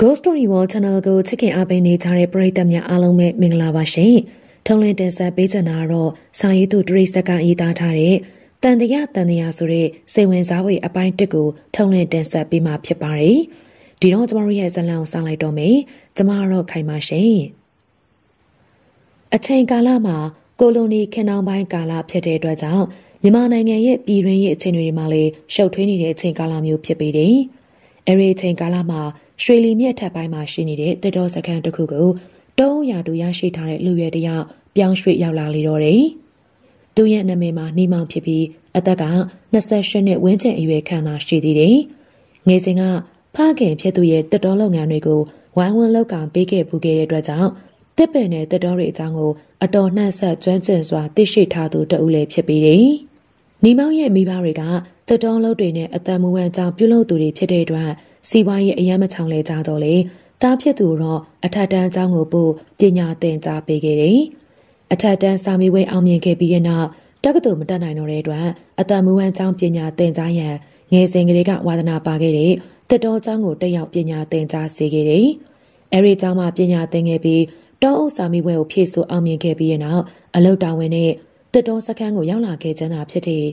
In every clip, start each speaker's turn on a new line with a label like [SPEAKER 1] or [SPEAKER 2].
[SPEAKER 1] Ghost Story World Channel ကိုချစ်ခင်အားပေးနေကြတဲ့ပရိသတ်များအားလုံးပဲမင်္ဂလာပါရှင်။ထုံးလင်းတင်ဆက်ပေးချင်တာကတော့စာရေးသူတရိစက်ကရေးသားထားတဲ့တန်တရာတန်တရာဆိုတဲ့စိတ်ဝင်စားဖွယ်အပိုင်းတစ်ကိုထုံးလင်းတင်ဆက်ပေးမှာဖြစ်ပါတယ်။ဒီတော့ကျမတို့ရဲ့ဇာတ်လမ်းကိုစလိုက်တော့မယ်။ကျမကတော့ခိုင်ပါရှင်။အချိန်ကာလမှာကိုလိုနီခင်အောင်ပိုင်းကာလဖြစ်တဲ့အတွက်ကြောင့်မြန်မာနိုင်ငံရဲ့ပြည်တွင်းရေးအခြေအနေတွေမှာလည်းရှုပ်ထွေးနေတဲ့အချိန်ကာလမျိုးဖြစ်ပေတယ်။အဲဒီအချိန်ကာလမှာ ရွှေလီမြက်ထက်ပိုင်းမှာရှိနေတဲ့တတော်စခန်းတစ်ခုကိုတုံးရာတူရရှိထားတဲ့လူရွယ်တယောက်ပြောင်းရွှေ့ရောက်လာလေတော့တယ်။သူရဲ့နာမည်မှာနှီးမောင်ဖြစ်ပြီးအသက်က28နှစ်ဝန်းကျင်အရွယ်ခန့်သာရှိသေးတယ်။ငယ်စဉ်ကဖခင်ဖြစ်သူရဲ့တတော်လုပ်ငန်းတွေကိုဝိုင်းဝန်းလုပ်ကံပေးခဲ့ပူခဲ့တဲ့အတွက်ကြောင့်တစ်ပင်နဲ့တတော်တွေအကြောင်းကိုအတော်နှံ့ဆက်ကျွမ်းကျင်စွာသိရှိထားသူတဦးလည်းဖြစ်ပြီးတယ်။နီမောင်ရဲ့မိဘတွေကတတော်လုပ်တွေနဲ့အတန်မူဝမ်းကြောင့်ပြုလုပ်သူတွေဖြစ်တဲ့အတွက် စီးပွားရေးအယမ်းမချောင်လဲကြတော့လေတားဖြစ်သူတော့အထက်တန်းအကြောင်းကိုပို့ပညာသင်ကြားပေးခဲ့တယ်။အထက်တန်းစာမေးပွဲအောင်မြင်ခဲ့ပြီးတဲ့နောက်တက္ကသိုလ်မတက်နိုင်တော့တဲ့အတွက်အတန်မူဝမ်းကျောင်းပညာသင်ကြားရန်ငယ်စဉ်ကလေးကဝါသနာပါခဲ့တဲ့တက်တော်ကျောင်းကိုတက်ရောက်ပညာသင်ကြားစေခဲ့တယ်။အဲဒီကျောင်းမှာပညာသင်ခဲ့ပြီးတောအုပ်စာမေးပွဲကိုဖြည့်ဆို့အောင်မြင်ခဲ့ပြီးတဲ့နောက်အလုတ်တာဝန်နဲ့တက်တော်စခန်းကိုရောက်လာခဲ့ကြတာဖြစ်တဲ့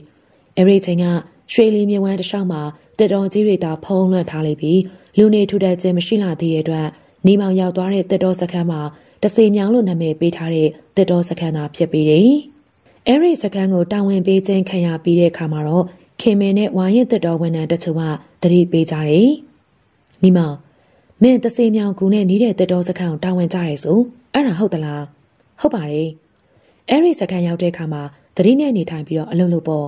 [SPEAKER 1] အဲဒီချိန်ကရွှေလီမြဝန်းတစ်လျှောက်မှာ တက်တော်ကြီးတွေသာဖုံးလွှမ်းထားလိုက်ပြီးလူနေထူထပ်ခြင်းမရှိလာသေးတဲ့အတွက်နေမောင်ရောက်သွားတဲ့တက်တော်စခန်းမှာတစေမြောင်လို့နာမည်ပေးထားတဲ့တက်တော်စခန်းသာဖြစ်ပေတယ်။အဲဒီစခန်းကိုတာဝန်ပေးခြင်းခံရပြီးတဲ့အခါမှာတော့ခင်မင်းနဲ့ဝါရင်တက်တော်ဝန်ထမ်းတချို့ကသတိပေးကြတယ်။နေမောင်မင်းတစေမြောင်ကူနဲ့နေတဲ့တက်တော်စခန်းကိုတာဝန်ကြရဲဆိုအဲ့ဒါဟုတ်သလားဟုတ်ပါတယ်အဲ့ဒီစခန်းရောက်တဲ့အခါမှာသတိနဲ့နေထိုင်ပြီးတော့အလုပ်လုပ်ပေါ့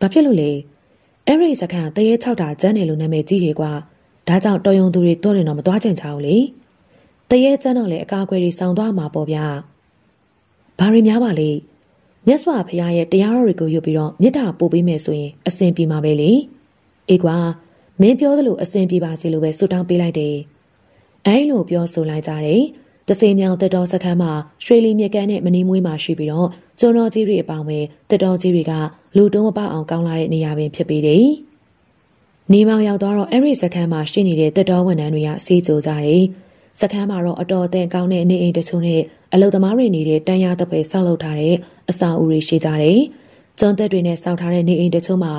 [SPEAKER 1] ဘာဖြစ်လို့လဲ အဲ့ဒီစခန်းတရေ၆တာကျန်းတယ်လို့နာမည်ကြီးတယ်ကွာဒါကြောင့်တော်ယုံသူတွေတော့တယ်တော့မသွားကြင်ချအောင်လေတရေကျန်းတော့လေအကာအကွယ်တွေစောင်းသွားမှာပေါ့ဗျာဘာတွေများပါလဲမြတ်စွာဘုရားရဲ့တရားတော်တွေကိုယူပြီးတော့မေတ္တာပို့ပေးမယ်ဆိုရင်အစဉ်ပြေမှာပဲလေအေးကွာမင်းပြောသလိုအစဉ်ပြေပါစေလို့ပဲဆုတောင်းပေးလိုက်တယ်အဲလိုပြောဆိုလိုက်ကြတယ်တစေမြောင်တက်တော်စခန်းမှာရွှေလီမြကန်းနဲ့မနီမွေးမှာရှိပြီးတော့ ကျွန်းတော်ကြီးတွေအပေါင်းပဲတက်တော်ကြီးတွေကလူတုံးမပအောင်ကောင်းလာတဲ့နေရာပင်ဖြစ်ပေတယ်။နေမောင်ရောက်တော့အဲ့ဒီစခန်းမှာရှိနေတဲ့တက်တော်ဝန်ထမ်းတွေကစေးကြိုကြတယ်။စခန်းမှာတော့အတော်အသင့်ကောင်းတဲ့နေအိမ်တချို့နဲ့အလုသမားတွေနေတဲ့တန်ရတပွဲဆောက်လုပ်ထားတဲ့အစာအုပ်တွေရှိကြတယ်။ကျွန်းသက်တွေနဲ့စောက်ထားတဲ့နေအိမ်တချို့မှာ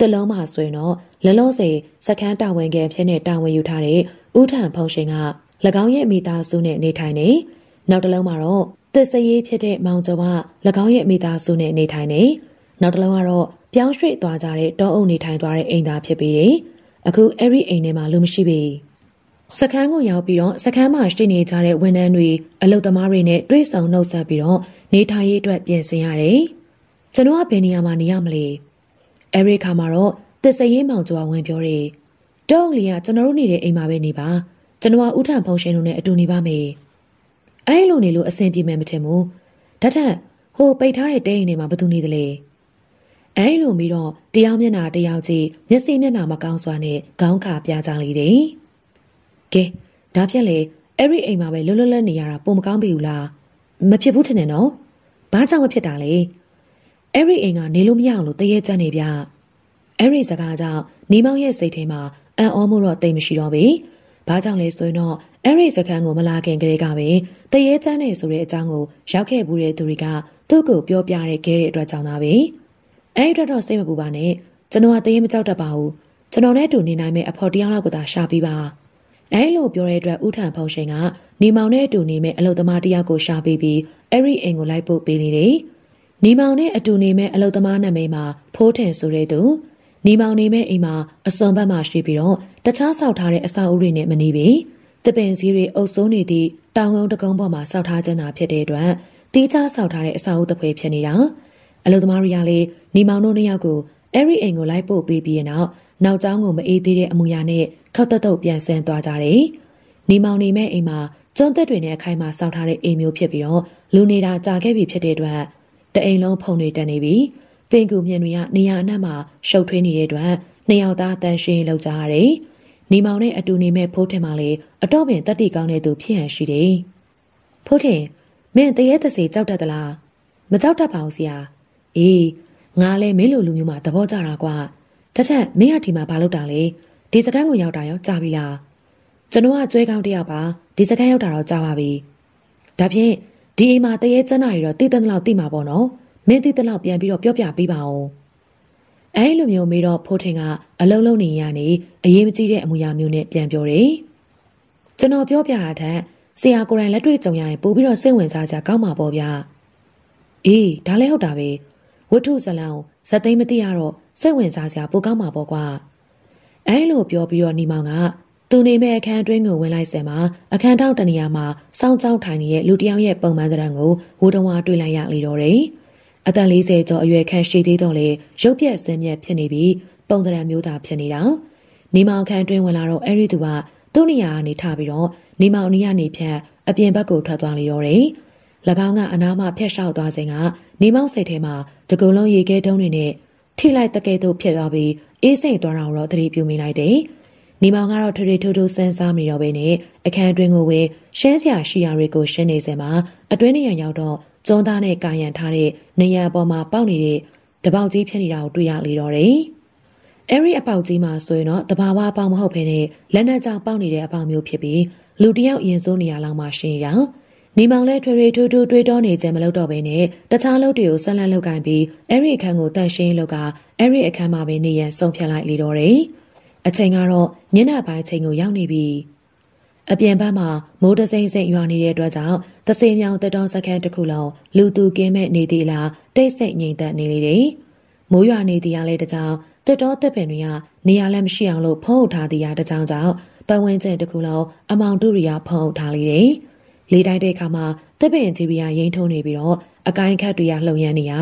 [SPEAKER 1] တလုံးမှာဆိုရင်တော့လလုံးစေစခန်းတာဝန်ခံဖြစ်နေတာဝန်ယူထားတဲ့ဥထံဖုံရှင်က၎င်းရဲ့မိသားစုနဲ့နေထိုင်နေနောက်တစ်လုံးမှာတော့ သစ်စရေးဖြစ်တဲ့မောင်ကျော်က၎င်းရဲ့မိသားစုနဲ့နေထိုင်နေနောက်တစ်လုံးကတော့ပြောင်းရွှေ့သွားကြတဲ့တောအုပ်နေထိုင်သွားတဲ့အိမ်သားဖြစ်ပြီးတယ်အခုအဲ့ဒီအိမ်ထဲမှာလူမရှိပြီစခန်းကိုရောက်ပြီးတော့စခန်းမှာရှိနေကြတဲ့ဝန်ထမ်းတွေအလုပ်သမားတွေနဲ့တွေ့ဆုံနှုတ်ဆက်ပြီးတော့နေထိုင်ရေးအတွက်ပြင်ဆင်ရတယ်ကျွန်တော်ကဘယ်နေရာမှာနေရမလဲအဲ့ဒီခါမှာတော့သစ်စရေးမောင်ကျော်ကဝင်ပြောတယ်တောအုပ်လေးကကျွန်တော်တို့နေတဲ့အိမ်မှာပဲနေပါကျွန်တော်ကဥထံဖုံရှင်တို့နဲ့အတူနေပါမယ်။ အဲလိုနေလို့အဆင်ပြေမယ်မထင်ဘူး။ဓာတ်ထက်ဟိုပိတ်ထားတဲ့တဲအိမ်တွေမှာဘသူနေသလဲ။အဲလိုပြီးတော့တယောက်မျက်နှာတယောက်ကြည့်မျက်စိမျက်နှာမကောင်းစွာနဲ့ခေါင်းခါပြကြလေတယ်။ကဲဒါဖြင့်လေအဲ့ဒီအိမ်မှာပဲလွတ်လွတ်လပ်နေရတာပုံမကောင်းပြီဘူးလား။မဖြစ်ဘူးထင်တယ်နော်။ဘာကြောင့်မဖြစ်တာလဲ။အဲ့ဒီအိမ်ကနေလို့မရအောင်လို့တရေကြနေဗျ။အဲ့ဒီစကားကြောင့်နေမောင်ရဲ့စိတ်ထဲမှာအံ့ဩမှုတော့တိတ်မရှိတော့ဘူး။ဘာကြောင့်လဲဆိုရင်တော့ အဲ့ဒီစခန်းကိုမလာခင်ကလေးကပဲတရေချမ်းနေဆိုတဲ့အကြောင်းကိုရောက်ခဲ့ဘူးတဲ့သူတွေကသူ့ကိုပြောပြတဲ့ခဲတဲ့အတွက်ကြောင့်သာပဲအဲ့ဒီအတွက်တော့စိတ်မပူပါနဲ့ကျွန်တော်ကတရေမကြောက်တတ်ပါဘူးကျွန်တော်နဲ့တူနေနိုင်မယ့်အဖော်တယောက်လောက်ကိုသာရှာပြီးပါအဲလိုပြောတဲ့အတွက်ဥထံဖုံရှင်ကနေမောင်နဲ့အတူနေမဲ့အလုသမားတယောက်ကိုရှာပေးပြီးအဲ့ဒီအိမ်ကိုလိုက်ပို့ပေးလေတယ်။နေမောင်နဲ့အတူနေမဲ့အလုသမားနာမည်မှာဖိုးထင်ဆိုတဲ့သူနေမောင်နေမဲ့အိမ်မှာအစွန်ဘက်မှာရှိပြီးတော့တခြားဆောက်ထားတဲ့အဆောက်အဦတွေနဲ့မနေပြီ တပင်စည်းတွေအုပ်စိုးနေသည့်တောင်ကုန်းတကုန်းပေါ်မှာဆောက်ထားခြင်းသာဖြစ်တဲ့အတွက်တီးခြားဆောက်ထားတဲ့အဆောက်အဦတစ်ဖွဲဖြစ်နေတာအလုသမားတွေကလည်းနေမောင်တို့နှစ်ယောက်ကိုအဲ့ဒီအိမ်ကိုလိုက်ပို့ပေးပြီးနောက်နောက်ကျောင်းကိုမအေးသေးတဲ့အမူအရာနဲ့ခောက်တက်တုတ်ပြန်ဆင်းသွားကြတယ်နေမောင်နေမဲ့အိမ်မှာကျွန်းသက်တွေနဲ့အခိုင်မှာဆောက်ထားတဲ့အိမ်မျိုးဖြစ်ပြီးတော့လူနေတာကြာခဲ့ပြီဖြစ်တဲ့အတွက်တအိမ်လုံးဖုန်တွေတက်နေပြီးပင်ကူမြင်တွေကနေရာအနှံ့မှာရှုပ်ထွေးနေတဲ့အတွက်နှစ်ယောက်သားတန်ရှင်းလောက်ကြရတယ်။ နေမောင်နဲ့အတူနေမဲ့ဖိုးထင်မှလည်းအတော့ပင်တက်တီကောင်းတဲ့သူဖြစ်ဟန်ရှိတယ်။ဖိုးထင်မင်းတရေတစေကြောက်တတ်သလား။မကြောက်တတ်ပါဘူးဆရာ။အေးငါလည်းမင်းလိုလူမျိုးမှသဘောကျတာကွာ။တချက်မင်းကဒီမှာဘာလုပ်တာလဲ။ဒီစကန်းကိုရောက်တာရောကြာပြီလား။ကျွန်တော်ကကျွဲကောင်းတယောက်ပါဒီစကန်ရောက်တာတော့ကြာပါပြီဒါဖြင့်ဒီအိမ်မှာတရေကျန်းနာရီတော့တည်တဲ့လောက်တိမှာပေါ့နော်မင်းတည်တဲ့လောက်ပြန်ပြီးတော့ပြောပြပေးပါဦး အဲလိုမျိုးမေးတော့ဖိုးထင်ကအလုံးလုံးနေရနေအရေးမကြီးတဲ့အမူအရာမျိုးနဲ့ပြန်ပြောတယ်ကျွန်တော်ပြောပြတာထက်ဆရာကိုယ်တိုင်လက်တွေ့ကြုံရရင်ပို့ပြီးတော့စိတ်ဝင်စားကြကောင်းမှာပေါ့ဗျာအေးဒါလည်းဟုတ်တာပဲဝတ္ထုဇလံကိုဇက်သိမ်းမသိရတော့စိတ်ဝင်စားစရာပိုကောင်းမှာပေါ့ကွာအဲလိုပြောပြီးတော့ညီမောင်ကသူနေမဲ့အခန်းအတွင်းကိုဝင်လိုက်စင်မှာအခန်းထောက်တနေရာမှာစောင်းကြောက်ထိုင်နေတဲ့လူတယောက်ရဲ့ပုံမှန်သဏ္ဍာန်ကိုဝိုးတော်ဝါတွေ့လိုက်ရလေတော့တယ်။ အသက်40ကျော်အရွယ်ခန့်ရှိသေးတော့လေရုပ်ပြက်ဆင်းမြက်ဖြစ်နေပြီးပုံသဏ္ဍာန်မျိုးသားဖြစ်နေတာ။နေမောင်ခန်းအတွင်းဝင်လာတော့အဲ့ဒီသူကသူ့နေရာကနေထပြီးတော့နေမောင်နီးကနေဖြတ်အပြင်ဘက်ကိုထွက်သွားလေတော့တယ်။၎င်းကအနားမှဖျက်လျှောက်သွားစဉ်ကနေမောင်စိတ်ထဲမှာတကုံလုံးရေခဲတုံးတွေနဲ့ထိလိုက်တကဲ့သို့ဖြစ်သွားပြီးအေးစိတ်သွားတာကိုတော့သတိပြုမိလိုက်တယ်။နေမောင်ကတော့ထွေထွေထူးထူးစမ်းစားမိတော့ပဲနဲ့အခန်းအတွင်းကိုဝင်ရှင်းစရာရှိရာတွေကိုရှင်းနေစမှာအတွင်းနေရရောက်တော့ ကျုံးသားနဲ့ကာယံထားတဲ့နေရပေါ်မှာပေါက်နေတဲ့တပေါက်ကြီးဖြစ်နေတာကိုတွေ့ရလေတော့တယ်။အဲ့ဒီအပေါက်ကြီးမှာဆိုရင်တော့တဘာဝအပေါက်မဟုတ်ဘဲနဲ့လက်နက်ကြောင်ပေါက်နေတဲ့အပေါက်မျိုးဖြစ်ပြီးလူတယောက်ရင်စိုးနေရလောက်မှရှင်းရအောင်နေမောင်လဲထွေထွေထူးထူးတွေးတောနေကြမလို့တော့ဘဲနဲ့တခြားလုပ်တွေကိုဆက်လက်လုပ်ကင်ပြီးအဲ့ဒီအခန်းကိုတန့်ရှင်းလောက်ကအဲ့ဒီအခန်းမှာပဲနေရန်ဆုံးဖြတ်လိုက်လေတော့တယ်။အချိန်ကတော့ညနေပိုင်းချိန်ကိုရောက်နေပြီ။ အပြင်ဘက်မှာမိုးတစိမ့်စိမ့်ရွာနေတဲ့အတွက်ကြောင့်သစေမြောင်တက်တော်စခန်းတစ်ခုလုံးလူသူကင်းမဲ့နေသေးလားတိတ်ဆိတ်ငြိမ်သက်နေလေတယ်။မိုးရွာနေသေးရလဲတကြောင်တက်တော်တက်ပင်တွေကနေရာလည်းမရှိအောင်လို့ဖုံးအုပ်ထားသေးရတကြောင်ကြောင့်ပတ်ဝန်းကျင်တစ်ခုလုံးအမောင်တူရီယာဖုံးအုပ်ထားလေတယ်။လေးတိုင်းတဲ့အခါမှာတပ်ပင်ကြီးပြာရိမ့်ထုံးနေပြီးတော့အကိုင်းခတ်တွေကလှုံရမ်းနေရ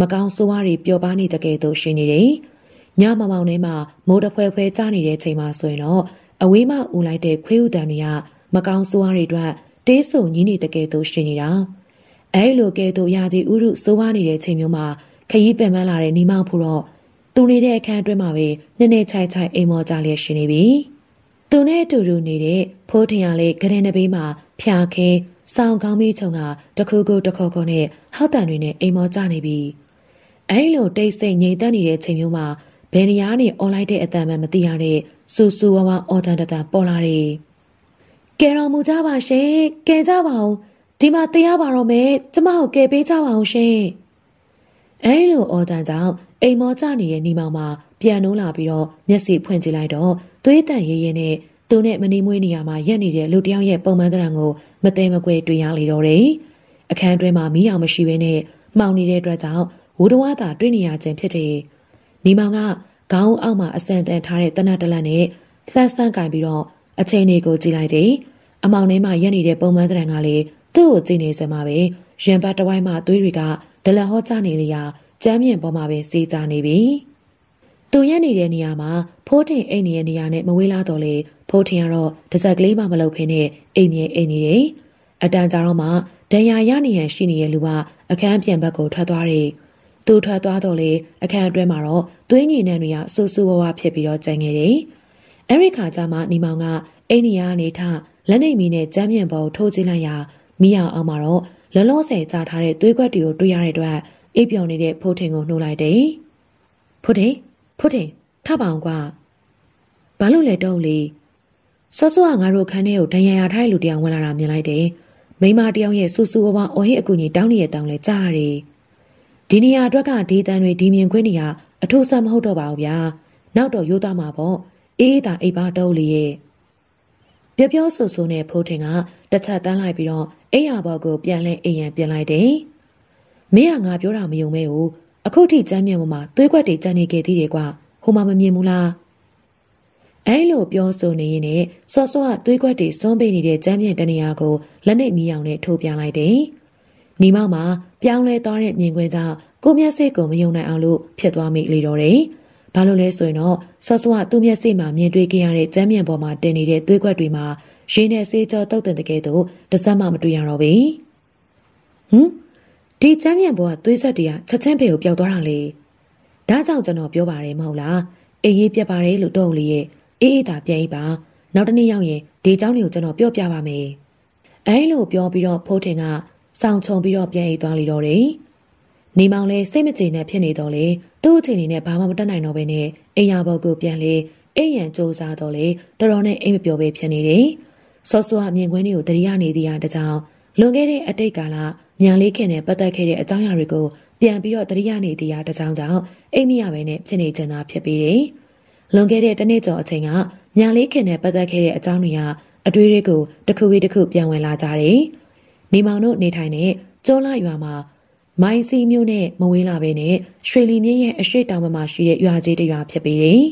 [SPEAKER 1] မကောင်းဆိုးဝါးတွေပျော်ပါနေတဲ့ကဲ့သို့ရှိနေတယ်။ညမမောင်ထဲမှာမိုးတဖွဲဖွဲကျနေတဲ့ချိန်မှာဆိုရင်တော့ အဝေးမှဦးလိုက်တဲ့ခွေးဥတံတွေကမကောင်းဆိုးဝါးတွေအတွက်တေးဆုံကြီးနေတဲ့ကဲ့သို့ရှိနေတာ။အဲလိုကဲ့သို့ရာသီဥတုဆိုးဝါးနေတဲ့ချိန်မျိုးမှာခရီးပင်ပန်းလာတဲ့နေမောင်ဖို့တော့သူနေတဲ့အခန်းအတွင်းမှာပဲနည်းနည်းချိုက်ချိုက်အိမ်မော်ကြလျက်ရှိနေပြီ။သူနဲ့အတူတူနေတဲ့ဖိုးထင်ရလေးကရင်နဘေးမှာဖျာခင်းစောင်းကောင်းပြီးချုံကတခုခုတခုခုနဲ့ဟောက်တန်တွေနဲ့အိမ်မောကျနေပြီအဲလိုတိတ်ဆိတ်ငြိမ်သက်နေတဲ့ချိန်မျိုးမှာဘယ်နေရာနေအွန်လိုင်းတဲ့အတန်မှမသိရတဲ့ စူစူဝါဝါအော်တန်တန်ပေါ်လာတယ်ကဲတော်မူကြပါရှင်ကဲကြပါဦးဒီမှာတရားပါတော့မယ်ကျမကိုကဲပေးကြပါအောင်ရှင်အဲလိုအော်တန်ကြောင့်အိမ်မောကျနေတဲ့နေမောင်မှာပြန်နိုးလာပြီးတော့မျက်စိဖွင့်ကြည့်လိုက်တော့သွေးတန်ရဲရဲနဲ့သူနဲ့မနေမွေးနေရမှာရက်နေတဲ့လူတယောက်ရဲ့ပုံမှန်သဏ္ဍာန်ကိုမသိမကွဲတွေ့ရလေတော့တယ်။အခန်းတွဲမှာမီးအောင်မရှိဘဲနဲ့မှောင်နေတဲ့အတွက်ကြောင့်ဝူဒဝါသာတွေ့နေရခြင်းဖြစ်တယ်။နီမောင်က ခေါင်းအောက်မှာအစံတန်ထားတဲ့တနတ်တလန့်နဲ့လှမ်းဆန်းကင်ပြီးတော့အချိန်လေးကိုကြည့်လိုက်တယ်။အမောင်ထဲမှာရက်နေတဲ့ပုံမှန်သဏ္ဍာန်ကလေသူ့ကိုကြည့်နေစမှာပဲရံပတ်တဝိုင်းမှာသွေးတွေကဒလဟောကျနေလေရာကျမ်းမြင့်ပေါ်မှာပဲစေးကြနေပြီ။သူရက်နေတဲ့နေရာမှာဖိုးထင်အိမ်နေတဲ့နေရာနဲ့မဝေးလားတော့လေဖိုးထင်ကတော့တစက်ကလေးမှမလုပ်ဖ ೇನೆ အိမ်မြေအိမ်နေတယ်အတန်ကြာတော့မှဒဏ်ရာရနေရန်ရှိနေတဲ့လူကအခန်းပြန်ဘက်ကိုထွက်သွားတယ် သူထွက်သွားတော့လေအခန်းအတွင်းမှာတော့သွေးညင်နှံတွေကဆူဆူဝါးဝါဖြစ်ပြီးတော့ကြံခဲ့တယ်အဲ့ဒီခါကျမှနီမောင်ကအိမ်နေရကနေထလက်နေမီနဲ့ကြမ်းမြင့်ပေါ်ထိုးကြည့်လိုက်ရာမိအောင်အောင်မှာတော့လောလောဆယ်ကြာထားတဲ့သွေးကွက်တွေကိုတွေ့ရတဲ့အတွက်အိပ်ပျော်နေတဲ့ဖိုးထင်ကိုနှိုးလိုက်တယ်ဖိုးထင်ဖွတ်တင်ထပါအောင်ကွာဘာလို့လဲတော့လေစောစောကငါတို့ခန်းထဲကိုဒဏ်ရာရထားတဲ့လူတယောက်ဝင်လာတာမြင်လိုက်တယ်မိမတယောက်ရဲ့ဆူဆူဝါးဝါအော်ဟစ်အကူကြီးတောင်းနေရတောင်းလဲကြားရတယ် ဒီနေရာအတွက်ကဒေတန်တွေဒီမြင်ခွင့်နေရအထူးဆန်းမဟုတ်တော့ပါဘူးဗျာနောက်တော့ရိုးသားမှာပေါ့အေးအေးသာအိပ်ပါတော့လေရဲ့ပြောပြောဆိုဆိုနဲ့ဖိုးထင်ကတစ်ချက်တန်းလိုက်ပြီးတော့အိယာဘော်ကိုပြန်လဲအိမ်ရန်ပြန်လိုက်တယ်မင်းကငါပြောတာမယုံမဲဘူးအခုထိကြမ်းမြံပေါ်မှာသွေးကွက်တွေကျန်နေခဲ့သေးတယ်ကွာဟိုမှာမမြင်ဘူးလားအဲလိုပြောဆိုနေရင်နဲ့စောစောကသွေးကွက်တွေစွန့်ပေးနေတဲ့ကြမ်းမြံတနေရာကိုလက်နဲ့မီးအောင်နဲ့ထိုးပြလိုက်တယ်။ နီမောက်မှာပြောင်းလဲသွားတဲ့မြင်ကွင်းကြောင့်ကိုမျက်စိကိုမယုံနိုင်အောင်လို့ဖြစ်သွားမိလေတော့တယ်။ဘာလို့လဲဆိုရင်တော့စောစောကသူ့မျက်စိမှာမြင်တွေ့ခဲ့ရတဲ့ကြမ်းမြံပေါ်မှာတင်နေတဲ့သွေးကွက်တွေမှာရင်းနဲ့စေးကြောတုတ်တင်တကယ်တော့တစက်မှမတွေ့ရတော့ဘူး။ဟမ်ဒီချမ်းမြန်ဘောကသွေးဆက်တွေကချက်ချင်းဖေကိုပျောက်သွားတာလေဒါကြောင့်ကျွန်တော်ပြောပါတယ်မဟုတ်လားအေးရေးပြက်ပါတယ်လို့တော့လေရဲ့အေးအေးသာပြန်ပြီးပါနောက်တနေ့ရောက်ရင်ဒီเจ้าတွေကိုကျွန်တော်ပြောပြပါမယ်အဲလိုပြောပြီးတော့ဖိုးထင်က စောင့်ချုံပြီးတော့ပြန်အိတ်သွားလိတော့တယ်နေမောင်လည်းစိတ်မကြည်နဲ့ဖြစ်နေတော့လေသူ့အချိန်နဲ့ဘာမှမတတ်နိုင်တော့ဘဲနဲ့အိမ်ယာဘော်ကိုပြန်လေအိမ်ရန်စူးစားတော့လေတော်တော်နဲ့အိမ်မပျော်ပဲဖြစ်နေတယ်။ဆော့ဆော့အမြင်ကွင်းတွေကိုတရိယာနေသေးတာကြောင့်လွန်ခဲ့တဲ့အတိတ်ကာလညာလေးခင်နဲ့ပတ်သက်ခဲ့တဲ့အကြောင်းအရာတွေကိုပြန်ပြီးတော့တရိယာနေသေးတာတကြောင်ကြောင့်အိမ်မရပဲနဲ့ဖြစ်နေကြတာဖြစ်ပြီးတယ်။လွန်ခဲ့တဲ့တနေ့ကျော်အချိန်ကညာလေးခင်နဲ့ပတ်သက်ခဲ့တဲ့အကြောင်းတွေကအတွေးတွေကိုတစ်ခုပြီးတစ်ခုပြန်ဝင်လာကြတယ်။ နေမောင်တို့နေထိုင်တဲ့ကျောလာရွာမှာမိုင်းစီမျိုးနဲ့မဝေးလာပဲနဲ့ရွှေလီမြင့်ရဲ့အရှိတောင်ဘက်မှာရှိတဲ့ရွာကြီးတစ်ရွာဖြစ်ပေတယ်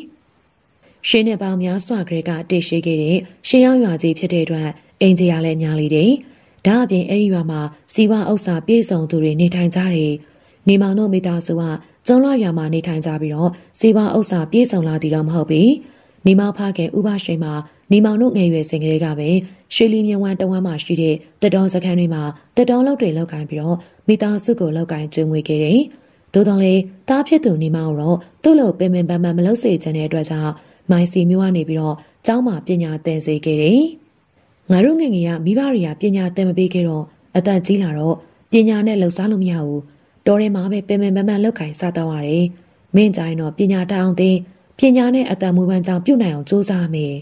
[SPEAKER 1] ။ရှင်းတဲ့ပေါင်းများစွာကလေးကတည်ရှိခဲ့တဲ့ရှင်းရောက်ရွာကြီးဖြစ်တဲ့အတွက်အင်ဂျီယာလည်းညာလီတယ်။ဒါအပြင်အဲ့ဒီရွာမှာစီဝါဥစ္စာပြည့်စုံသူတွေနေထိုင်ကြတယ်။နေမောင်တို့မိသားစုကကျုံလာရွာမှာနေထိုင်ကြပြီးတော့စီဝါဥစ္စာပြည့်စုံလာသည်တော့မဟုတ်ဘူး။ နေမောင်ဖခင်ဥပရှိန်မှာနေမောင်တို့ငယ်ရွယ်စဉ်ကလေးကပဲရွှေလီမြဝန်းတဝမ်းမှာရှိတဲ့တတော်စခန်းတွေမှာတတော်လောက်တွေလောက်ကိုင်းပြီးတော့မိသားစုကိုလောက်ကိုင်းကျွေးမွေးခဲ့တယ်။သို့တော်လည်းတားဖြစ်သူနေမောင်တော့သူ့လိုပင်ပင်ပန်းပန်းမလုပ်စေချင်တဲ့အတွက်ကြောင့်မိုင်းစီမျိုးကနေပြီးတော့ကျောင်းမှာပညာသင်စေခဲ့တယ်။ငါတို့ငငယ်ကမိဘတွေကပညာသင်မပေးခဲ့တော့အသက်ကြီးလာတော့ပညာနဲ့လှုပ်ရှားလို့မရဘူး။တော်ထဲမှာပဲပင်ပင်ပန်းပန်းလောက်ကိုင်းစားတော့ရတယ်။မင်းကြိုင်တော့ပညာတအောင်သိ ပညာနဲ့အတန်မွေးပန်းကြောင့်ပြုတ်နိုင်အောင်စူးစမ်းမယ်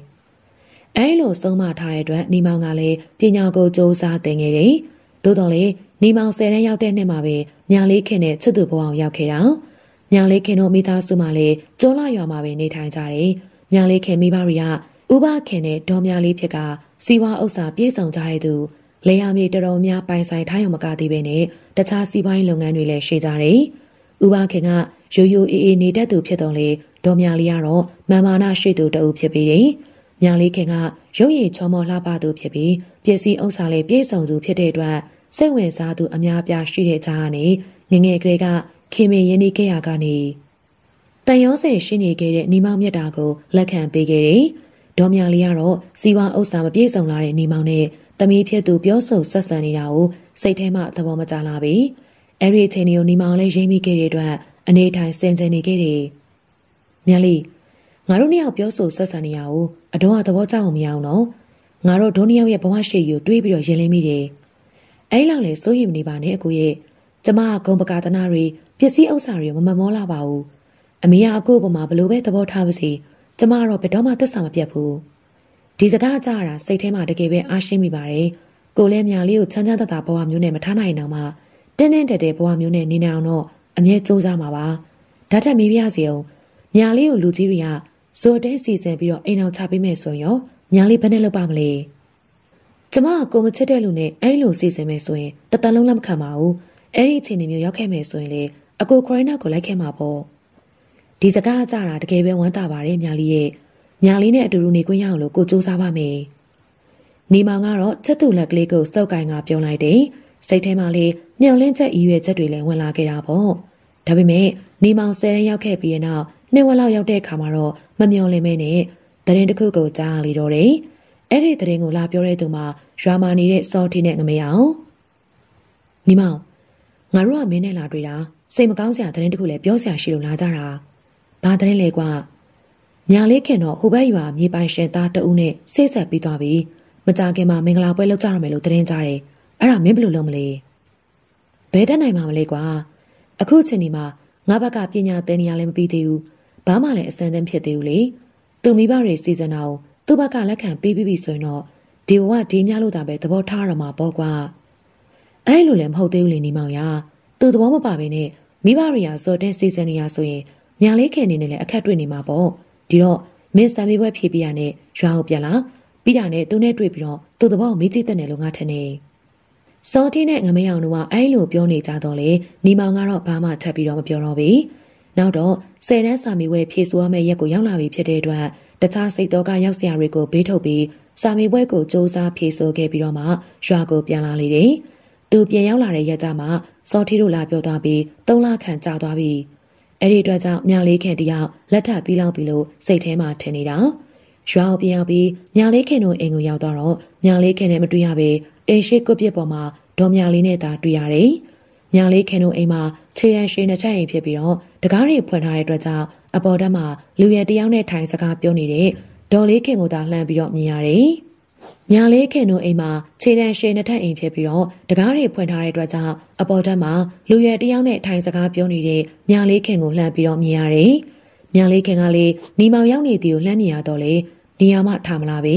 [SPEAKER 1] ။အဲလိုဆုံးမထားတဲ့အတွက်နီမောင်ကလည်းပညာကိုစူးစမ်းသင်ခဲ့တယ်။သို့တော်လည်းနီမောင်ဆယ်တန်းရောက်တဲ့နှစ်မှာပဲညာလေးခင်နဲ့ချစ်သူဘဝအောင်ရောက်ခဲ့တာ။ညာလေးခင်တို့မိသားစုမှလည်းကျောလာရွာမှာပဲနေထိုင်ကြတယ်။ညာလေးခင်မိဘတွေကဥပခင်နဲ့ဒေါ်မြလေးဖြစ်ကစီဝါဥစ္စာပြေဆောင်ကြတဲ့သူလေယာမြေတော်တော်များပိုင်ဆိုင်ထားရုံမကသေးပဲနဲ့တခြားစီးပွားရေးလုပ်ငန်းတွေလည်းရှိကြတယ်။ဥပခင်ကရိုးရိုးအေးအေးနေတတ်သူဖြစ်တော့လေ ဒေါ်မြလေးကတော့မာမာနာရှိသူတအုပ်ဖြစ်ပြီးတယ်။ညာလေးခင်ကရုပ်ရည်ချောမောလှပသူဖြစ်ပြီးပစ္စည်းဥစ္စာလည်းပြည့်စုံသူဖြစ်တဲ့အတွက်စိတ်ဝင်စားသူအများပြားရှိတဲ့ကြားကနေငငယ်ကလေးကခင်မင်းရင်းနှီးခဲ့ရကနေတန်ရောစင်ရှိနေခဲ့တဲ့နီမောင်မြတ်တာကိုလက်ခံပေးခဲ့တယ်။ဒေါ်မြလေးကတော့စီဝါဥစ္စာမပြည့်စုံလာတဲ့နီမောင်နဲ့သမီးဖြစ်သူပြောဆိုဆက်ဆံနေတာကိုစိတ်ထဲမှသဘောမကျလာပြီ။အဲ့ဒီအချိန်ကိုနီမောင်လည်းရိမ့်မိခဲ့တဲ့အတွက်အနေထိုင်စင်ကြင်နေခဲ့တယ်။ မြတ်လေးငါတို့နှစ်ယောက်ပြောဆိုဆက်ဆံနေရအောင်အတော်ကသဘောကျအောင်မရအောင်နော်ငါတို့ဒုနှစ်ယောက်ရဲ့ဘဝရှိကိုတွေးပြီးတော့ရင်လင်းမိတယ်အဲ့လောက်လေစိုးရိမ်နေပါနဲ့အကိုရဲ့ကျမကဂုံပကာသနာတွေပစ္စည်းဥစ္စာတွေမမမောလာပါဘူးအမေကအကို့ပေါ်မှာဘလို့ပဲသဘောထားပါစေကျမကတော့ဘယ်တော့မှသစ္စာမပြတ်ဘူးဒီစကားကြားတာစိတ်ထဲမှာတကယ်ပဲအားရှင်းမိပါတယ်ကိုလဲမြလေးကိုချမ်းချမ်းသာသာဘဝမျိုးနဲ့မထားနိုင်တော့မှတင်းတင်းတက်တဲ့ဘဝမျိုးနဲ့နေနိုင်အောင်တော့အမြဲစူးစမ်းပါပါဒါထက်မေးပြစီအောင် ညာလေးကိုလူကြီးတွေကဇော်တဲစီစဉ်ပြီးတော့အိမ်အောင်ချပေးမယ်ဆိုရင်ညာလေးဘယ်နဲ့လုပ်ပါမလဲကျမကကိုမချစ်တဲ့လူနဲ့အဲ့လိုစီစဉ်မယ်ဆိုရင်တတလုံးလက်မခံပါဘူးအဲ့ဒီအချိန်မျိုးရောက်ခဲ့မယ်ဆိုရင်လေအကိုခရိုင်နာကိုလိုက်ခဲ့မှာပေါ့ဒီစကားကြတာတကယ်ပဲဝမ်းသာပါတယ်ညာလေးရဲ့ညာလေးနဲ့အတူတူနေခွင့်ရအောင်လို့ကိုစူးစမ်းပါမယ်နေမောင်ကတော့ချက်သူလက်ကလေးကိုစောက်ကင်ကပြောလိုက်တယ်စိတ်ထဲမှာလေညှော်လင်းချက်အရွယ်ချက်တွေလည်းဝင်လာခဲ့တာပေါ့ဒါပေမဲ့နေမောင်ဆယ်ရန်ရောက်ခဲ့ပြီးတဲ့နောက် နှစ်ဝက်လောက်ရောက်တဲ့အခါမှာတော့မမျော်လင့်မဲနဲ့တရင်တစ်ခုကိုကြားလေတော့တယ်။အဲ့ဒီတရင်ကိုလာပြောတဲ့သူမှာရွာမာနေတဲ့စော်တီနဲ့ငမေအောင်ညီမောင်ငါတို့ကမင်းနဲ့လာတွေ့တာစိတ်မကောင်းစရာတရင်တစ်ခုလည်းပြောစရာရှိလို့လာကြတာ။ဘာတရင်လဲကွာ။ညာလေးခင်တော့ဟိုဘက်ရွာမြေပိုင်ရှင်သားတဦးနဲ့ဆိတ်ဆက်ပြီးသွားပြီ။မကြခင်မှာမင်္ဂလာပွဲလုပ်ကြရမယ်လို့တရင်ကြားတယ်။အဲ့ဒါမင်းဘယ်လိုလုပ်မလဲ။ဘယ်တက်နိုင်မှာမလဲကွာ။အခုချိန်ဒီမှာငါဘက်ကပညာသင်နေရလည်းမပြီးသေးဘူး။ ဘာမှလည်းအစမ်းသင်းဖြစ်သေးဘူးလေသူမိဘတွေစီစဉ်တာကိုသူ့ဘက်ကလက်ခံပေးပြီးပြီဆိုရင်တော့ဒီဘဝဒီများလို့တာပဲသဘောထားရမှာပေါ့ကွာအဲ့လိုလည်းမဟုတ်သေးဘူးလေနေမောင်ရသူသဘောမပါဘဲနဲ့မိဘတွေကဇော်တဲ့စီစဉ်နေရဆိုရင်ညာလေးခင်နေနဲ့လည်းအခက်တွေ့နေမှာပေါ့ဒီတော့မင်းစံမေးပွဲဖြေပြရနဲ့ရွာကိုပြန်လာပြီးတာနဲ့သူနဲ့တွေ့ပြီးတော့သူ့သဘောကိုမေးကြည့်တဲ့နယ်လို့ငါထင်နေစော်တီနဲ့ငမယောင်တို့ကအဲ့လိုပြောနေကြတော့လေနီမောင်ကတော့ဘာမှထပ်ပြီးတော့မပြောတော့ဘူး နောက်တော့ဆယ်တန်းစာမေးပွဲဖြေဆိုရမယ့်ရက်ကိုရောက်လာပြီဖြစ်တဲ့အတွက်တခြားစိတ်တော်ကရောက်စရာတွေကိုဘေးထုတ်ပြီးစာမေးပွဲကိုစ조사ဖြေဆိုခဲ့ပြီးတော့မှရွာကိုပြန်လာလေတယ်။သူပြန်ရောက်လာတဲ့ရက်ကြမှာစော်ထီတို့လာပြောသွားပြီးသုံးလခန့်ကြာသွားပြီ။အဲ့ဒီအတွက်ကြောင့်မြလေးခင်တယောက်လက်ထပ်ပြီးလောက်ပြီလို့စိတ်ထဲမှာထင်နေတာ။ရွာကိုပြန်ရောက်ပြီးမြလေးခင်တို့အိမ်ကိုရောက်တော့မြလေးခင်နဲ့မတွေ့ရပဲအိမ်ရှိကွပ်ပြစ်ပေါ်မှာဒေါ်မြလေးနဲ့သာတွေ့ရတယ်။ညာလေးခင်တို့အိမ်မှာ ခြေရန်ရှိနှစ်ချက်အိမ်ဖြစ်ပြီးတော့တကားတွေဖွင့်ထားတဲ့အတွက်ကြောင့်အပေါ်တက်မှာလူရတယောက်နဲ့ထိုင်စကားပြောနေတဲ့ဒေါ်လေးခင်ကိုသာလှမ်းပြီးတော့မြင်ရတယ်။ညာလေးခင်တို့အိမ်မှာခြေရန်ရှိနှစ်ထပ်အိမ်ဖြစ်ပြီးတော့တကားတွေဖွင့်ထားတဲ့အတွက်ကြောင့်အပေါ်တက်မှာလူရတယောက်နဲ့ထိုင်စကားပြောနေတဲ့ညာလေးခင်ကိုလှမ်းပြီးတော့မြင်ရတယ်။ညာလေးခင်ကလေးနေမောင်ရောက်နေသည်ကိုလှမ်းမြင်ရတော့လေနေရာမှထားမလာပြီ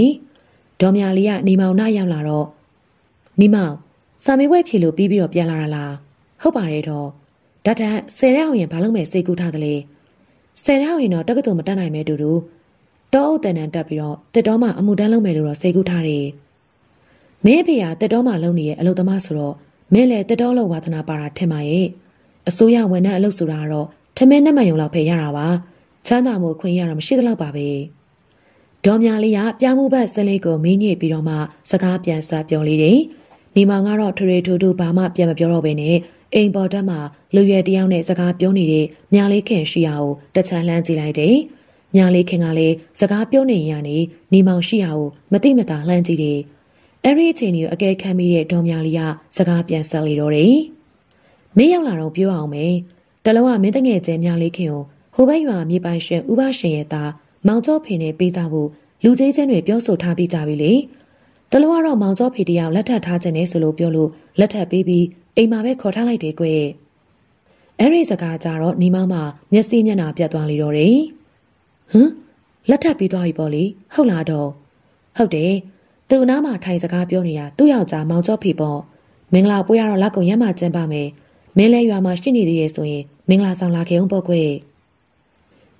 [SPEAKER 1] ဒေါ်မြလေးကနေမောင်နာရောက်လာတော့နေမောင်စာမေးပွဲဖြေလို့ပြီးပြီးတော့ပြန်လာတာလားဟုတ်ပါတယ်တော့ ဓာတ်တန်ဆယ်ရက်အောင်ရင်ဘာလို့မဲ့စိတ်ကူးထားသလဲဆယ်ရက်အောင်ရင်တော့တက္ကသိုလ်မတက်နိုင်မဲတူတူတောအုပ်တန်တန်တက်ပြီးတော့တက်တော်မှအမှုတန်းလုပ်မယ်လို့တော့စိတ်ကူးထားတယ်မင်းဖေကတက်တော်မှလုပ်နေရဲ့အလုပ်သမားဆိုတော့မင်းလည်းတက်တော်လောက်ဝါသနာပါတာထင်ပါရဲ့အစိုးရဝန်ထမ်းအလုပ်ဆိုတာတော့ထမင်းနဲ့မှယုံလောက်ဖယ်ရတာပါချမ်းသာမှုခွင့်ရတာမရှိသလောက်ပါပဲဒေါ်မြလေးကပြောင်းမှုဘက်စလေးကိုမင်းညစ်ပြီးတော့မှစကားပြန်ဆက်ပြောလေးတယ်နေမောင်ကတော့ထရေထူထူဘာမှပြန်မပြောတော့ဘဲနဲ့ အိမ်ပေါ်တက်မှာလူရွယ်တယောက်နဲ့စကားပြောနေတဲ့မြလေးခင်ရှိရာကိုတချမ်းလှမ်းကြည့်လိုက်တယ်မြလေးခင်ကလည်းစကားပြောနေရနေနေမောင်ရှိရာကိုမတိမတာလှမ်းကြည့်တယ်အဲ့ဒီအချိန်ကြီးအကဲခံပြီးတဲ့ဒေါ်မြလေးကစကားပြန်ဆက်လေတော့တယ်မင်းရောက်လာတော့ပြောအောင်မယ်တလုံးကမင်းတငယ်ချင်းမြလေးခင်ကိုဟိုဘက်ရွာမြေပိုင်ရှင်ဥပရှင်ရဲ့သားမောင်ကျော်ဖေနဲ့ပေးစားဖို့လူချင်းချင်းတွေပြောဆိုထားပြီးကြပြီလေ တလုံးကတော့မောင်ကျော်ဖေတယောက်လက်ထပ်ထားခြင်းနဲ့ဆိုလို့ပြောလို့လက်ထပ်ပေးပြီးအိမ်မှာပဲခေါ်ထားလိုက်တယ်ကွအဲ့ဒီစကားကြတော့ညီမမမျက်စိမျက်နှာပြတ်သွားလေတော့တယ်ဟမ်လက်ထပ်ပြီးသွားပြီပေါ့လေဟုတ်လားတော့ဟုတ်တယ်သူ့နားမှာထိုင်စကားပြောနေတာသူ့ယောက်ျားမောင်ကျော်ဖေပေါ့မင်္ဂလာပွဲရတော့လက်ကုံရမ်းမှကျင်းပါမယ်မင်းလဲရွာမှာရှိနေသေးတယ်ဆိုရင်မင်္ဂလာဆောင်လာခဲ့အောင်ပေါ့ကွ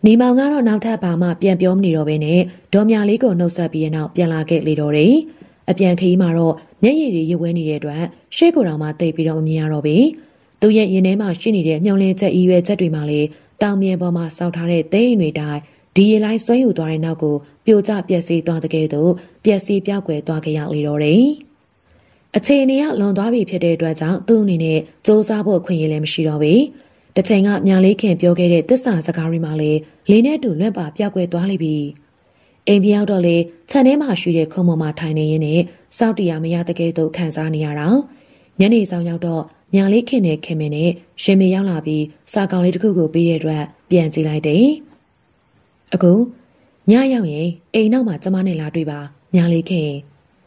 [SPEAKER 1] နေမောင်ကတော့နောက်ထပ်ဘာမှပြန်ပြောမနေတော့ဘဲနဲ့ဒေါ်မြလေးကိုနှုတ်ဆက်ပြီးတဲ့နောက်ပြန်လာခဲ့လေတော့တယ် အပြန်ခရီးမှာတော့မျက်ရည်တွေရွဲနေတဲ့အတွက်ရှေ့ကိုယ်တော်မှတိတ်ပြီးတော့မမြင်ရတော့ဘူးသူရဲ့ရင်ထဲမှာရှိနေတဲ့မျောလင်းချက်ဤရွယ်ချက်တွေမှာလေတောင်မြင်ပေါ်မှာစောက်ထားတဲ့သိန်းတွေတိုင်းဒီရေလိုင်းဆွဲယူသွားတဲ့နောက်ကိုပြိုကျပျက်စီးသွားတဲ့ကဲ့သို့ပျက်စီးပြောက်ွယ်သွားကြရလေတော့တယ်အခြေအနေကလွန်သွားပြီဖြစ်တဲ့အတွက်ကြောင့်သူ့အနေနဲ့စ조사ဖို့ခွင့်ရလည်းမရှိတော့ဘူး။တချိန်ကညာလေးခင်ပြောခဲ့တဲ့တစ္ဆာစကားတွေမှလည်းလေးနဲ့တူလွင့်ပါပြောက်ွယ်သွားလိမ့်ပြီ။ အိမ်ပြောက်တော့လေခြံထဲမှာရှိတဲ့ခုံပေါ်မှာထိုင်နေရင်းနဲ့စောက်တရားမရတဲ့ကဲ့သို့ခံစားနေရတာ။ညနေဆောင်ရောက်တော့ညာလေးခင်နဲ့ခင်မင်းနဲ့ရှင်မေရောက်လာပြီးစာကောင်လေးတစ်ခုကိုပေးတဲ့အတွက်ပြန်ကြည့်လိုက်တယ်။အခုညရောက်ရင်အိမ်နောက်မှာကျမနဲ့လာတွေ့ပါညာလေးခင်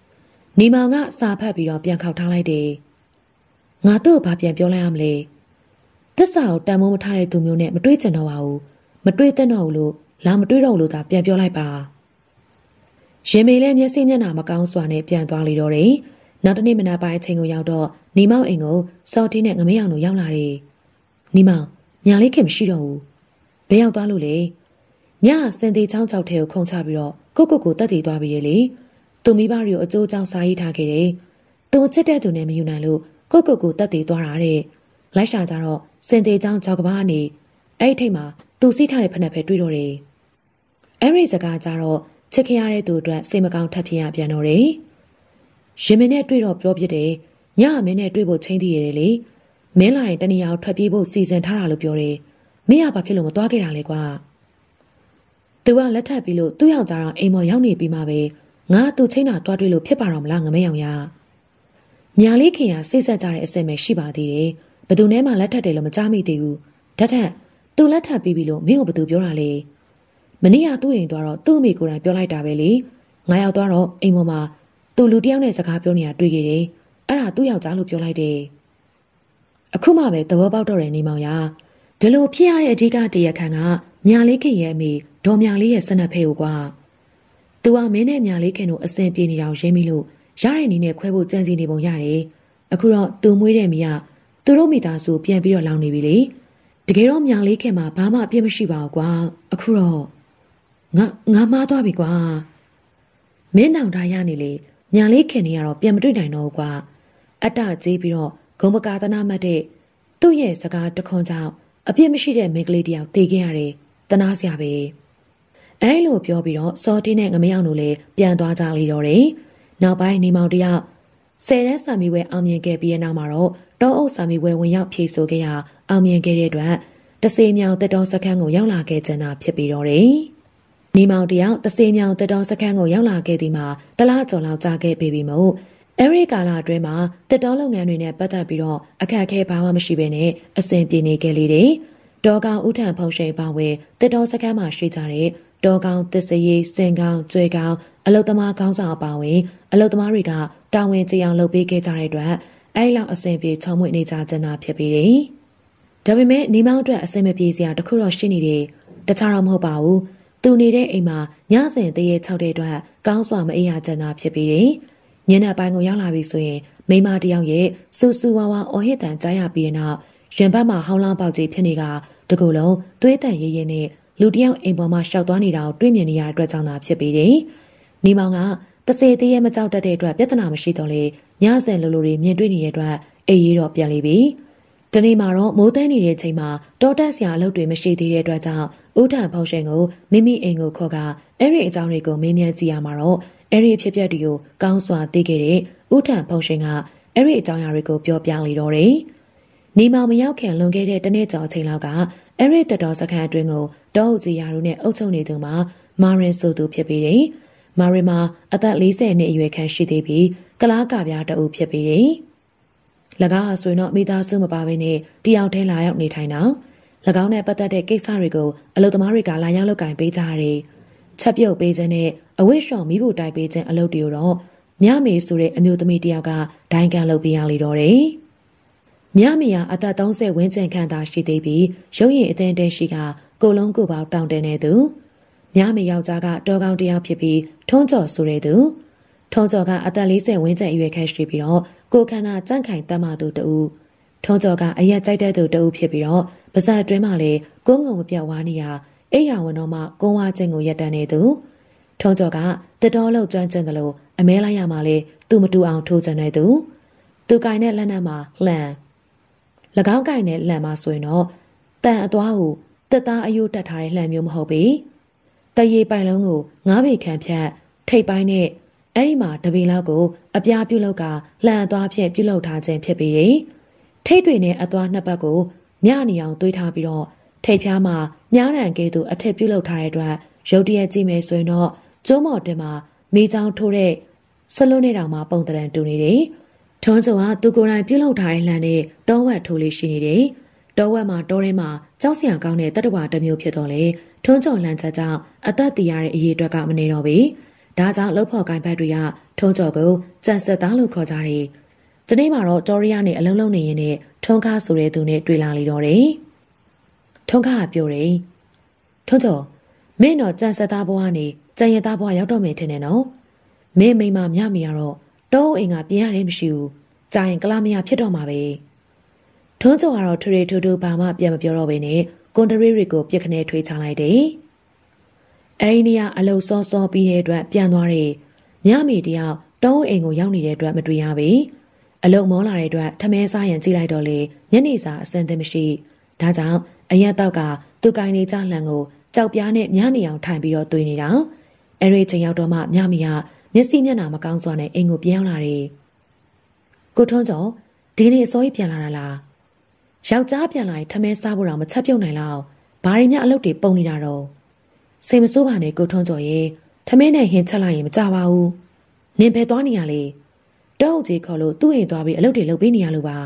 [SPEAKER 1] ။နေမောင်ကစာဖတ်ပြီးတော့ပြန်ခောက်ထားလိုက်တယ်။ငါတို့ဘာပြန်ပြောလိုက်ရမလဲ။သစ္စာကိုတန်မိုးမထားတဲ့သူမျိုးနဲ့မတွေ့ချင်တော့ပါဘူး။မတွေ့တဲ့တော့ဘူးလို့လာမတွေ့တော့ဘူးလို့သာပြန်ပြောလိုက်ပါ။ ရင်မေလည်းမျက်စိမျက်နှာမကောင်းစွာနဲ့ပြန်သွားလေတော့တယ်။နောက်တနေ့မနက်ပိုင်းအချိန်ကိုရောက်တော့နေမောင်အိမ်ကိုစော်တီနဲ့ငမေးအောင်တို့ရောက်လာတယ်။နေမောင်ညာလေးခင်မရှိတော့ဘူး။ဘယ်ရောက်သွားလို့လဲ။ညစင်သေးချောင်းချောက်ထဲကိုခုန်ချပြီးတော့ကိုကိုကိုတက်တည်သွားပြီလေ။သူမိဘတွေကိုအကျိုးကြောင့်စာရေးထားခဲ့တယ်။သူချစ်တဲ့သူနဲ့မယူနိုင်လို့ကိုကိုကိုတက်တည်သွားတာတဲ့။လိုက်ရှာကြတော့စင်သေးချောင်းကြောက်ကဘာနေအဲ့ဒီထိတ်မှာသူစီးထားတဲ့ဖက်နဲ့ပဲတွေ့တော့တယ်။အဲ့ဒီစကားကြတော့ ချစ်ခင်ရတဲ့သူအတွက်စိတ်မကောင်းထပ်ဖြစ်ရပြန်တော့တယ်။ရင်မင်းနဲ့တွေ့တော့ပြောပြတယ်။ညမင်းနဲ့တွေ့ဖို့ချင်းတည်ရတယ်လေ။မင်းလာရင်တဏှာကိုထွက်ပြေးဖို့စီစဉ်ထားတာလို့ပြောတယ်။မင်းကဘာဖြစ်လို့မသွားခဲ့တာလဲကွာ။သူကလက်ထပ်ပြီးလို့သူ့ယောက်ျားတော့အိမ်မော်ရောက်နေပြီးမှပဲငါသူချင်းတာတွားတွေ့လို့ဖြစ်ပါတော့မလားငမဲအောင်ရညာလေးခင်ကစိတ်ဆက်ကြတဲ့အစင်ပဲရှိပါသေးတယ်ဘသူနဲ့မှလက်ထပ်တယ်လို့မကြားမိသေးဘူးဓာတ်ထက်သူလက်ထပ်ပြီးပြီလို့မင်းကိုဘသူပြောတာလဲ မနေ့ကသူ့အိမ်သွားတော့သူ့အမေကိုယ်တိုင်ပြောလိုက်တာပဲလေငါရောက်သွားတော့အိမ်ပေါ်မှာသူလူတယောက်နဲ့စကားပြောနေတာတွေ့ခဲ့တယ်အဲ့ဒါသူ့ယောက်ျားလို့ပြောလိုက်တယ်အခုမှပဲသဘောပေါက်တော့တယ်နေမောင်ရဒီလိုဖြစ်ရတဲ့အဓိကတရခန့်ကညာလေးခင်ရဲ့အမေဒေါ်ညာလေးရဲ့စနက်ဖဲကိုကွာသူကမင်းနဲ့ညာလေးခင်တို့အစင်ပြေနေတာကိုရင်းမိလို့ရတဲ့အနေနဲ့ခွဲဖို့ကြံစီနေပုံရတယ်။အခုတော့သူမွေးတဲ့မိကသူတို့မိသားစုပြန်ပြီးတော့လောင်နေပြီလေ။တကယ်တော့ညာလေးခင်မှာဘာမှအပြစ်မရှိပါဘူးကွာ။အခုတော့ ငါငါမားသွားပြီကွာ။မင်းနောင်ထားရနေလေညာလေးခင်နေကတော့ပြန်မတွေ့နိုင်တော့ဘူးကွာ။အတ္တကြီးပြီးတော့ဂုံပကာသနာမှတ်တဲ့သူ့ရဲ့စကားတခွန်ကြောင့်အပြစ်မရှိတဲ့မိန်းကလေးတယောက်တည်ခဲ့ရတယ်။တနာစရာပဲ။အဲလိုပြောပြီးတော့စော်တင်းနဲ့ငမရောက်တို့လည်းပြန်သွားကြလေတော့တယ်။နောက်ပိုင်းနေမောင်တယောက်ဆယ်ရက်စာမီဝဲအောင်မြင်ခဲ့ပြီးတဲ့နောက်မှာတော့တောအုပ်စာမီဝဲဝင်ရောက်ဖြေဆိုခဲ့ရအောင်မြင်ခဲ့တဲ့အတွက်တစေမြောင်တက်တော်စခန်းကိုရောက်လာခဲ့ကြတာဖြစ်ပြီးတော့တယ်။ နေမောင်တယောက်တစေမြောင်တက်တော်စခန်းကိုရောက်လာခဲ့သည်မှာတလားကျော်လောက်ကြာခဲ့ပြီမို့အဲ့ဒီကာလအတွင်းမှာတက်တော်လုပ်ငန်းတွေနဲ့ပတ်သက်ပြီးတော့အခက်အခဲဘာမှမရှိဘဲနဲ့အဆင်ပြေနေခဲ့လေတယ်။ဒေါကောင်ဥထံဖုံရှိန်ပါဝဲတက်တော်စခန်းမှာရှိကြတဲ့တောကောင်းသစ္စရိစင်ကောင်းကျွဲကောင်းအလုသမားကောင်းဆောင်အပါဝင်အလုသမားတွေကတာဝန်ကျအောင်လုပ်ပေးခဲ့ကြတဲ့အတွက်အဲ့လောက်အဆင်ပြေချုံမွေ့နေကြကြတာဖြစ်ပြီးတယ်။ဒါပေမဲ့နေမောင်းအတွက်အဆင်မပြေစရာတခုတော့ရှိနေတယ်တခြားတော့မဟုတ်ပါဘူး သူနေတဲ့အိမ်မှာညစဉ်တရေ၆တဲ့အတွက်ကောင်းစွာမအေးရကြတာဖြစ်ပြီးတယ်ညနေပိုင်းကိုရောက်လာပြီဆိုရင်မိမတယောက်ရဲ့စူစူဝါဝါအော်ဟစ်တန်ကြားရပြီးနောက်ရင်ဘတ်မှာဟောင်းလောင်းပေါက်ကြီးဖြစ်နေကတကူလုံးသွေးတန်ရဲရဲနဲ့လူတယောက်အိမ်ပေါ်မှာရှောက်သွားနေတာကိုတွေ့မြင်နေရတဲ့အတွက်ကြောင့်သာဖြစ်ပြီးတယ်။နေမောင်ကတစေတည်းရဲ့မကြောက်တတ်တဲ့အတွက်ပြဿနာမရှိတော့လေညဆန်လိုလိုတွေမြင်တွေ့နေတဲ့အတွက်အေးရတော့ပြန်လေပြီ။ ဒီနေ့မှာတော့မိုးတန်းနေတဲ့ချိန်မှာတော်တက်စရာအလုပ်တွေမရှိသေးတဲ့အတွက်ကြောင့်ဥထံဖောင်ရှင်ကိုမိမိအိမ်ကိုခေါ်ကအဲ့ဒီအကြောင်းတွေကိုမေးမြန်းကြည့်ရမှာတော့အဲ့ဒီဖြစ်ပျက်တွေကိုကောင်းစွာသိခဲ့တဲ့ဥထံဖောင်ရှင်ကအဲ့ဒီအကြောင်းအရာတွေကိုပြောပြလေတော့တယ်။နေမောင်မရောက်ခင်လွန်ခဲ့တဲ့တနေ့ကျော်အချိန်လောက်ကအဲ့ဒီတတော်စခန်းအတွင်းကိုတောအုပ်ကြီးရာတို့နဲ့အုပ်ချုပ်နေသူမှာမာရင်ဆိုသူဖြစ်ပြီးတယ်။မာရီမာအသက်40နှစ်အရွယ်ခန့်ရှိသေးပြီးကလားကပြားတအုပ်ဖြစ်ပြီးတယ်။၎ င်းဟာဆိုရင်တော့မိသားစုမပါဘဲနဲ့တယောက်တည်းလာရောက်နေထိုင်တာ၎င်းနဲ့ပတ်သက်တဲ့ကိစ္စတွေကိုအလုပ်သမားတွေကလာရောက်လုပ်ကင်ပေးကြရတယ်။ချက်ပြုတ်ပေးခြင်းနဲ့အဝိရှော်မိဖို့တိုက်ပေးခြင်းအလုပ်တွေကိုတော့မြမေဆိုတဲ့အမျိုးသမီးတယောက်ကဒိုင်းကန်လုပ်ပေးရလေတော့တယ်။မြမေကအသက်30ဝန်းကျင်ခန့်သာရှိသေးပြီးရုပ်ရည်အသင်းတင်းရှိကကိုလုံးကိုပေါတောင်းတနေသူမြမေယောက်ျားကတော်ကောင်းတယောက်ဖြစ်ပြီးထွန်းကျော်ဆိုတဲ့သူထုံးကျော်ကအသက်40ဝန်းကျင်အရွယ်ခန့်ရှိပြီးတော့ ကိုခန္ဓာကြန့်ခိုင်တတ်မှသူတူထုံးကျော်ကအရက်ကြိုက်တဲ့သူတူဖြစ်ပြီးတော့ပါဇက်အတွင်းမှာလေကိုငုံမပြတ်ဝါနေရအိယာဝန်တော်မှကုန်းဝါချင်းကိုရက်တန်းနေသူထုံးကျော်ကတတော်လောက်ကျွမ်းကျင်တယ်လို့အမဲလိုက်ရမှလေသူမတူအောင်ထိုးချင်တဲ့သူသူကင်တဲ့လက်နက်မှာလှန်၎င်းကင်တဲ့လှန်မှာဆိုရင်တော့တန်အသွားကိုတက်သားအယိုးတက်ထားတဲ့လှန်မျိုးမဟုတ်ပေတရေပိုင်လုံးကိုငားပေခံဖြတ်ထိပ်ပိုင်းနဲ့ အဲ့ဒီမှာတပီလောက်ကိုအပြားပြုတ်လောက်ကလှန်အသွားဖြင့်ပြုတ်လောက်ထားခြင်းဖြစ်ပြီးတယ်ထိတ်တွေနဲ့အသွားနှစ်ပတ်ကိုမြနေအောင်တွေးထားပြီးတော့ထိတ်ဖျားမှာညားရန်ကဲသူအထက်ပြုတ်လောက်ထားတဲ့အတွက်ရုတ်တရက်ကြည့်မယ်ဆိုရင်တော့ကျုံးမော်တင်မှာမိချောင်းထိုးတဲ့ဆလွန်းနေတောင်မှာပုံတရံတူနေတယ်။ထွန်းချုံကသူကိုယ်တိုင်ပြုတ်လောက်ထားတဲ့လှန်နဲ့တောဝက်ထိုးလေးရှိနေတယ်။တောဝက်မှာတောထဲမှာကြောက်စရာကောင်းတဲ့တတဝါတစ်မျိုးဖြစ်တော့လေထွန်းချုံလှန်ချက်ကြောင့်အသက်တည်ရတဲ့အရေးအတွက်ကမနေတော့ဘူး။ ဒါကြောင့်လှုပ်ဖော်ကိုင်းဘက်တွေကထွန်းချုံကိုကြံဆက်သားလို့ခေါ်ကြတယ်။ဒီနေ့မှာတော့တော်ရီယာနဲ့အလုံးလုံးနေရင်နဲ့ထွန်းကားဆိုတဲ့သူနဲ့တွေ့လာလေတော့တယ်။ထွန်းကားကပြောတယ်။ထွန်းချုံမင်းတော့ကြံဆက်သားဘွားကနေကြံရသားဘွားရောက်တော့မယ်ထင်တယ်နော်။မင်းမိမမြမိရတော့တောအိမ်ကပြင်ရတယ်မရှိဘူးကြာရင်ကလာမရဖြစ်တော့မှာပဲထွန်းကျော်ကတော့ထရေထူထူဘာမှပြန်မပြောတော့ဘဲနဲ့ကွန်တရီတွေကိုပြစ်ခနဲထွေးချလိုက်တယ် အဲ့ဒီနေရာအလုစောစောပြီးတဲ့အတွက်ပြန်သွားတယ်မြမိတယောက်တောအိမ်ကိုရောက်နေတဲ့အတွက်မတွေ့ရပြီအလုမောလာတဲ့အတွက်ထမဲစားရင်ကြည့်လိုက်တော့လေညနေစာအစင်သင့်မရှိဒါကြောင့်အရက်တော့ကသူကင်နေကြလှန်ကိုကြောက်ပြားနဲ့မြနေအောင်ထိုင်ပြီးတော့တွေ့နေတာအဲ့ဒီချိန်ရောက်တော့မှမြမိကမျက်စိမျက်နှာမကောင်းစွာနဲ့အိမ်ကိုပြန်ရောက်လာတယ်။ကိုထွန်းကျော်ဒီနေ့အစောကြီးပြန်လာတာလား။ယောက်ျားပြန်လာရင်ထမင်းစားဖို့တော့မချက်ပြုတ်နိုင်လောက်။ဘာရင်းများအလုပ်တွေပုံနေတာတော့။ စိတ်မဆိုးပါနဲ့ကိုထွန်းကျော်ရေထမင်းနဲ့ဟင်းချက်လိုက်ရင်မကြပါဘူး။နင်ဖယ်သွားနေရလေ။တောက်ကြီးခေါ်လို့သူ့အိမ်သွားပြီးအလုပ်တွေလုပ်ပေးနေရလို့ပါ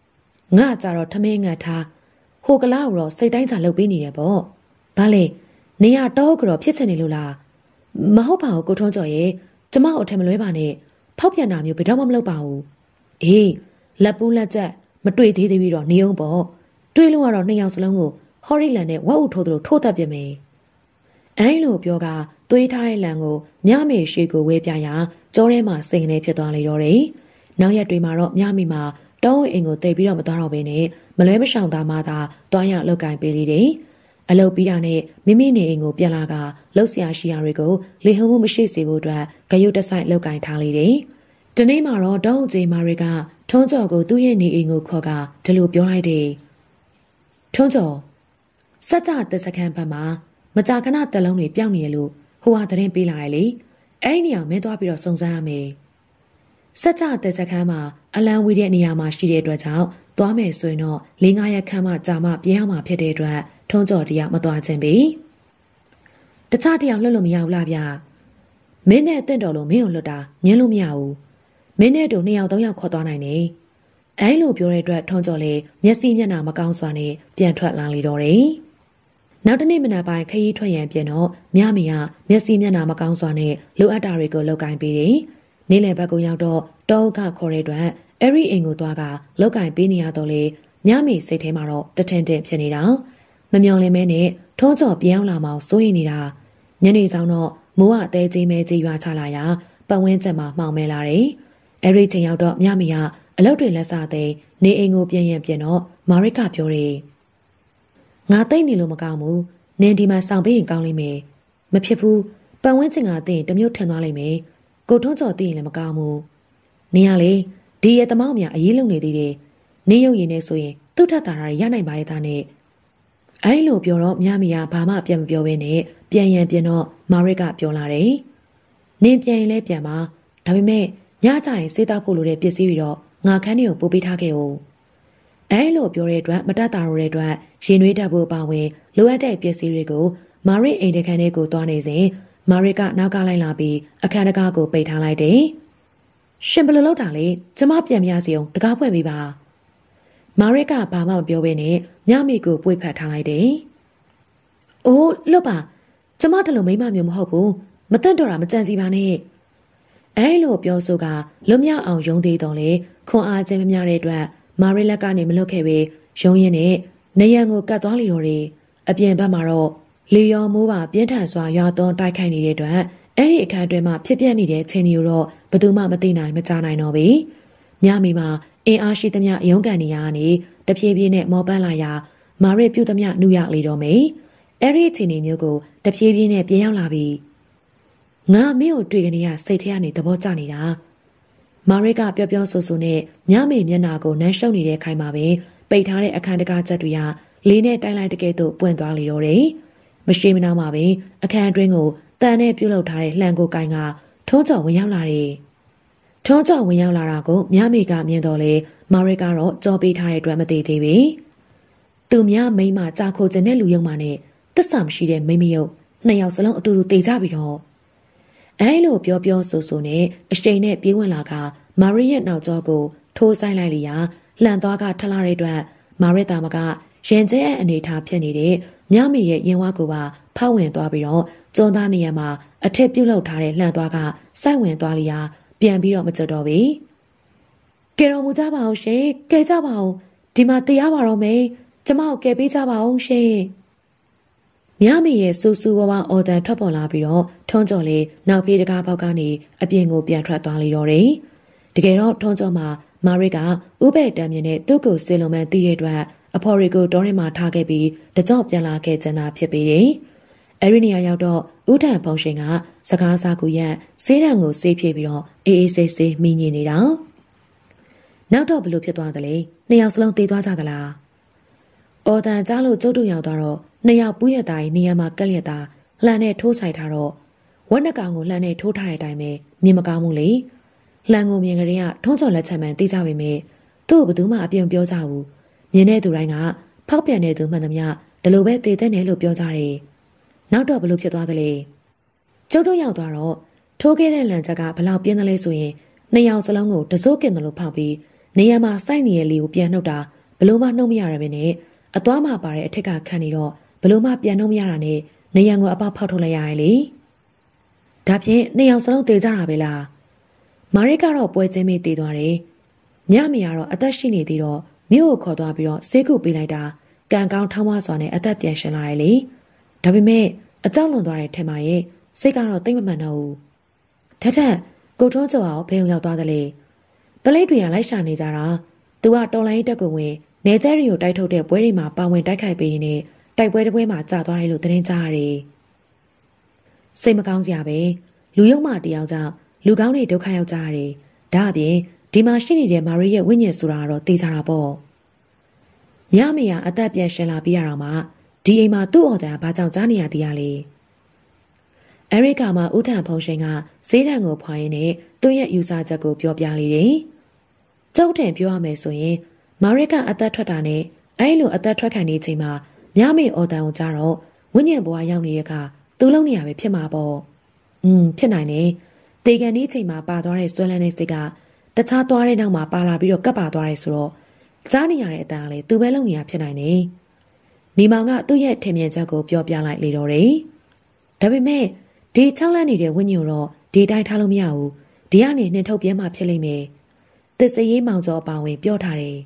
[SPEAKER 1] ။ငါကြတော့ထမင်းငတ်ထားဟိုကလားကိုတော့စိတ်တိုင်းစာလုပ်ပေးနေတယ်ပေါ့။ဘာလဲနေရတော့ကတော့ဖြစ်ချင်နေလို့လား။မဟုတ်ပါဘူးကိုထွန်းကျော်ရေကျမကိုအထင်မလွဲပါနဲ့ဖောက်ပြန်တာမျိုးဘယ်တော့မှမလုပ်ပါဘူးအေးလက်ပူးလက်ချက်မတွေ့သေးသေးပြီးတော့နေအောင်ပေါ့တွေးလို့ကတော့နှစ်ယောက်စလုံးကိုဟော်ရီလန်နဲ့ဝက်အုပ်ထိုးသလိုထိုးတတ်ပြမယ် အဲလိုပြောကသွေးထားတဲ့လန်ကိုမြမေရှိကိုဝဲပြရာကြောထဲမှာစိန်ကနေဖြစ်သွားလေတော့တယ်နောက်ရက်တွေမှာတော့မြမိမှာတောင်းအိမ်ကိုတိတ်ပြီးတော့မသွားတော့ဘဲနဲ့မလွဲမရှောင်သားမှသာတွားရလောက်ကင်ပေးလေတယ်အလုပ်ပြီးတာနဲ့မိမိနေအိမ်ကိုပြန်လာကလှုပ်ရှားရှိရာတွေကိုလေဟုံမှုမရှိစေဖို့အတွက်ဂယုတ်တဆိုင်လောက်ကင်ထားလေတယ်။ဒီနေ့မှာတော့တောအုပ်ကြီးမာရီကထုံးကျော်ကိုသူ့ရဲ့နေအိမ်ကိုခေါ်ကဒီလိုပြောလိုက်တယ်။ထုံးကျော်စက်ကြတဲ့စခန်းဘက်မှာ မကြာခဏတက်လုံးတွေပြောင်းနေရလို့ဟိုဟာသတင်းပေးလာရလေ။အဲ့ဒီနေရာမင်းသွားပြီးတော့စုံစမ်းရမယ်။စက်ကြတဲ့စခန်းမှာအလံဝီတဲ့နေရာမှာရှိတဲ့အတွက်ကြောင့်သွားမယ်ဆိုရင်တော့၄၅ရက်ခန့်မှကြာမှပြန်အောင်မှာဖြစ်တဲ့အတွက်ထုံးကြော်တရားမသွားခြင်းပဲတခြားတရားလွတ်လို့မရဘူးလားဗျမင်းနဲ့အင့်တော်လို့မင်းကိုလွတ်တာညင်းလို့မရဘူးမင်းနဲ့တို့နှစ်ယောက်သုံးယောက်ခေါ်သွားနိုင်တယ်အဲလိုပြောတဲ့အတွက်ထုံးကြော်လေမျက်စိမျက်နှာမကောင်းစွာနဲ့ပြန်ထွက်လာလေတော့တယ် နောက်တနေ့မနက်ပိုင်းခရီးထွက်ရန်ပြင်တော့မြမီကမျက်စိမျက်နှာမကောင်းစွာနဲ့လိုအပ်တာတွေကိုလောက်ကင်ပေးတယ်နေ့လယ်ဘက်ကိုရောက်တော့တောကခေါ်တဲ့အတွက်အဲ့ဒီအိမ်ကိုသွားကလောက်ကင်ပေးနေရတော့လေမြမီစိတ်ထဲမှာတော့တထင်ထင်ဖြစ်နေတာမမျော်လင့်မဲနဲ့ထုံးကျော်ပြောင်းလာမှစိုးရင်နေတာညနေဆောင်တော့မိုးအသေးကြီးမဲကြီးရွာချလာရာပတ်ဝန်းကျင်မှာမှောင်မဲလာတယ်။အဲဒီချိန်ရောက်တော့မြမီကအလုတ်တွေလက်စားသိနေအိမ်ကိုပြန်ရင်ပြန်တော့မာရစ်ကပြောတယ်။ ငါသိနေလို့မကောင်းဘူး။နင်ဒီမှာစောင့်ပေးရင်ကောင်းလိမ့်မယ်။မဖြစ်ဘူး။ပတ်ဝန်းကျင်ကသိရင်တမျိုးထင်သွားလိမ့်မယ်။ကိုထုံးကျော်သိရင်လည်းမကောင်းဘူး။နင်ကလေဒီရဲ့တမောက်မြအရေးလုံနေသေးတယ်။နင်ရုပ်ရည်နဲ့ဆိုရင်သူ့ထက်တာရရနိုင်ပါရဲ့သားနဲ့အဲလိုပြောတော့မြမီကဘာမှပြန်မပြောဘဲနဲ့ပြန်ရန်ပြန်တော့မာရစ်ကပြောလာတယ်။နင်ပြန်ရင်လည်းပြန်ပါဒါပေမဲ့ညကြရင်စေးသားဖို့လိုတဲ့ပစ္စည်းတွေတော့ငါခန်းတွေကိုပို့ပေးထားခဲ့ဦး။ အဲလိုပြောတဲ့အတွက်မတတ်တာရိုတဲ့အတွက်ရင်နွေးတတ်ဖို့ပါဝင်လိုအပ်တဲ့ပစ္စည်းတွေကိုမာရစ်အိမ်တခန်းထဲကိုသွားနေစဉ်မာရစ်ကနောက်ကလိုက်လာပြီးအခန်းတကားကိုပိတ်ထားလိုက်တယ်။ရှင်ဘယ်လိုလုပ်တာလဲကျမပြန်မရစီအောင်တကားဖွင့်ပေးပါ။မာရစ်ကဘာမှမပြောဘဲနဲ့ညမိကိုပွေဖက်ထားလိုက်တယ်။အိုးလွတ်ပါကျမတလုံးမိမမျိုးမဟုတ်ဘူးမတန့်တော့တာမကြံစီပါနဲ့အဲလိုပြောဆိုကလွတ်မြောက်အောင်ယုံသေးတော်လေခွန်အားခြင်းမများတဲ့အတွက် မာရီလက်ကနေမလွတ်ခဲ့ပေယုံရင်နဲ့နေရန်ကိုကတ်သွားလီတော်တယ်အပြင်ဘက်မှာတော့လေယောမိုးပါပြင်းထန်စွာရွာသွန်းတိုက်ခိုက်နေတဲ့အတွက်အဲ့ဒီအခန်းတွင်မှဖြစ်ပျက်နေတဲ့ချင်းတွေကိုတော့ဘယ်သူမှမသိနိုင်မကြားနိုင်တော့ဘူး။ညမီမှာအင်အားရှိသမျှရုံးကန်နေရကနေတဖြည်းဖြည်းနဲ့မော်ပန်းလာရာမာရစ်ပြုသမျှနှူရလေတော့မယ်။အဲ့ဒီအချိန်မျိုးကိုတဖြည်းဖြည်းနဲ့ပြန်ရောက်လာပြီးငါမင်းကိုတွေ့ကနေရစိတ်ထဲကနေသဘောကျနေတာ မာရစ်ကပျော့ပျော့ဆူဆူနဲ့ညမေမျက်နာကိုနမ်းရှုပ်နေတဲ့ခိုင်မှာပဲပိတ်ထားတဲ့အခန်းတကားချက်တွေကလေးနဲ့တိုင်းလိုက်တကယ်တော့ပွင့်သွားလေတော့တယ်မရှိမနာမှာပဲအခန်းအတွင်းကိုတန်နဲ့ပြုတ်လောက်ထားတဲ့လှန်ကိုကိုင်ကထုံးကြော်ဝင်ရောက်လာတယ်ထုံးကြော်ဝင်ရောက်လာတာကိုမြမေကမြင်တော့လေမာရစ်ကတော့ကြော်ပေးထားတဲ့အတွက်မသေးသေးဘူးသူများမိမကြာခိုခြင်းတဲ့လူယုံမာနဲ့တစ္ဆာမရှိတဲ့မိမယုံနှစ်ယောက်စလုံးအတူတူတေကြပြီးတော့ အဲလိုပြောပြောဆိုဆိုနဲ့အရှိန်နဲ့ပြေးဝင်လာကမာရီရဲ့နောက်ကျောကိုထိုးဆိုင်လိုက်လျာလှန်သွားကထလာတဲ့အတွက်မာရီတာမကရင်ကျဲအအနေထားဖြစ်နေတဲ့မြမီရဲ့ရင်ဝါကိုပါဖောက်ဝင်သွားပြီးတော့ကျွန်းသားနေရာမှာအထက်ပြုတ်လောက်ထားတဲ့လှန်သွားကစိုက်ဝင်သွားလျာပြန်ပြီးတော့မကြတော့ဘူးကဲတော်မူကြပါအောင်ရှင်ကဲကြပါအောင်ဒီမှာတရားပါတော့မယ်ကျမကိုကဲပေးကြပါအောင်ရှင် မြမရဲ့စူစူဝါးဝါအော်တန်ထွက်ပေါ်လာပြီးတော့ထုံးကျော်လေးနောက်ဖေးတကားပေါက်ကနေအပြင်ကိုပြန်ထွက်သွားလေတော့တယ်။တကယ်တော့ထုံးကျော်မှာမာရစ်ကဥပဲ့တမ်းမြင်တဲ့သူ့ကိုစေလုံးမန်တီးတဲ့အတွက်အဖော်ရီကိုတောထဲမှာထားခဲ့ပြီးတကြော့ပြန်လာခဲ့ကြတာဖြစ်ပေတယ်။အဲဒီနေရာရောက်တော့ဥထံဖုံရှင်ကစကားစားကူရက်စေးတံကိုစေးဖြည့်ပြီးတော့အေးအေးဆေးဆေးမိညင်နေတာ။နောက်တော့ဘလို့ဖြစ်သွားသလဲ။နှစ်ယောက်စလုံးတေးသွားကြသလား။အော်တန်ကြားလို့ကျုပ်တို့ရောက်သွားတော့ နှစ်ယောက်ပူးရသားနေရာမှာကက်လျက်သားလှန်နဲ့ထိုးဆိုင်ထားတော့ဝက်နှကောင်ကိုလှန်နဲ့ထိုးထားတဲ့အတိုင်းပဲမြင်မကောင်းဘူးလေလှန်ကိုမြင်ကလေးကထုံးချော်လက်ချက်မှန်သိကြပေမဲ့သူ့ကိုဘယ်သူမှအပြင်ပြောကြဘူးမြင်တဲ့သူတိုင်းကဖောက်ပြန်တဲ့သူမှန်သမျှဒီလိုပဲတည်တဲ့နယ်လို့ပြောကြတယ်နောက်တော့ဘလို့ဖြစ်သွားသလဲကျုပ်တို့ရောက်သွားတော့ထိုးခဲ့တဲ့လန်ချက်ကဘလောက်ပြင်းတယ်လဲဆိုရင်နှစ်ယောက်စလုံးကိုတစိုးကင်တယ်လို့ဖောက်ပြီးနေရာမှာစိုက်နေတဲ့လေကိုပြန်နှုတ်တာဘလို့မှနှုတ်မရရပဲနဲ့အသွားမှပါတဲ့အထက်ကခံနေတော့ ဘလို့မှပြန်လို့မရတာနဲ့နေရန်ကိုအပဖောက်ထုတ်လိုက်ရတယ်လေဒါဖြင့်နှစ်ယောက်စလုံးတေကြတာပဲလားမာရစ်ကတော့ပွဲချင်းမေးတည်သွားတယ်မြမရတော့အသက်ရှိနေသေးတော့မြို့ကိုခေါ်သွားပြီးတော့ဆေးကုပေးလိုက်တာကံကောင်းထောင်းမစွာနဲ့အသက်ပြန်ရှင်လာတယ်လေဒါပေမဲ့အကြောက်လွန်သွားတဲ့ထင်ပါရဲ့စိတ်ကတော့တိတ်မမှန်တော့ဘူးထက်ထက်ကိုထွန်းကျော်အောင်ဘယ်ရောက်သွားသလဲပလိတ်တွေကလိုက်ရှာနေကြတာသူကတော်လိုင်းတက်ကိုဝင်နေကျဲရီကိုတိုက်ထုတ်တဲ့ပွဲတွေမှာပါဝင်တိုက်ခိုက်ပေးနေတို က်ပွဲတစ်ပွဲမှာကြာသွားတယ်လို့သတင်းကြားရတယ်။စိတ်မကောင်းစရာပဲလူယုံမှတယောက်ကြောင့်လူကောင်းတွေဒုက္ခရောက်ကြရတယ်။ဒါအပြင်ဒီမှာရှိနေတဲ့မာရီရဲ့ဝိညာဉ်ဆိုတာတော့သိကြတာပေါ့။မြမရအသက်ပြန်ရှင်လာပြီးရတော့မှဒီအိမ်မှာသူ့အော်တာဘာကြောင့်ကြားနေရသေးရလဲ။အရိကာမှာဥထံဖုံရှင်ကဈေးတံကိုဖွာရင်းနဲ့သူ့ရဲ့ယူဆချက်ကိုပြောပြလေတယ်။ကျုပ်ထင်ပြောရမယ်ဆိုရင်မာရစ်ကအသက်ထွက်တာနဲ့အဲလိုအသက်ထွက်ခံနေချိန်မှာ မြမေအော်တန်ကိုကြတော့ဝိညာဉ်ဘဝရောက်နေတဲ့အခါသူ့လုံးနေရပဲဖြစ်မှာပေါ့။อืมဖြစ်နိုင်တယ်။တေကန်ဒီချိန်မှာပါသွားတဲ့ဆွဲလန်းတဲ့စိတ်ကတခြားသွားတဲ့နောက်မှာပါလာပြီးတော့ကပ်ပါသွားတယ်ဆိုတော့ကြားနေရတဲ့အတန်ကလည်းသူပဲလုံးနေရဖြစ်နိုင်တယ်။နေမောင်ကသူ့ရဲ့ထင်မြင်ချက်ကိုပြောပြလိုက်လေတော့တယ်။ဒါပေမဲ့ဒီချောင်းလန့်နေတဲ့ဝိညာဉ်တော့ဒီတိုင်းထားလို့မရဘူး။ဒီကနေနှင်ထုတ်ပြဲမှဖြစ်လိမ့်မယ်။သစ်စရေးမောင်ကျော်အပါဝင်ပြောထားတယ်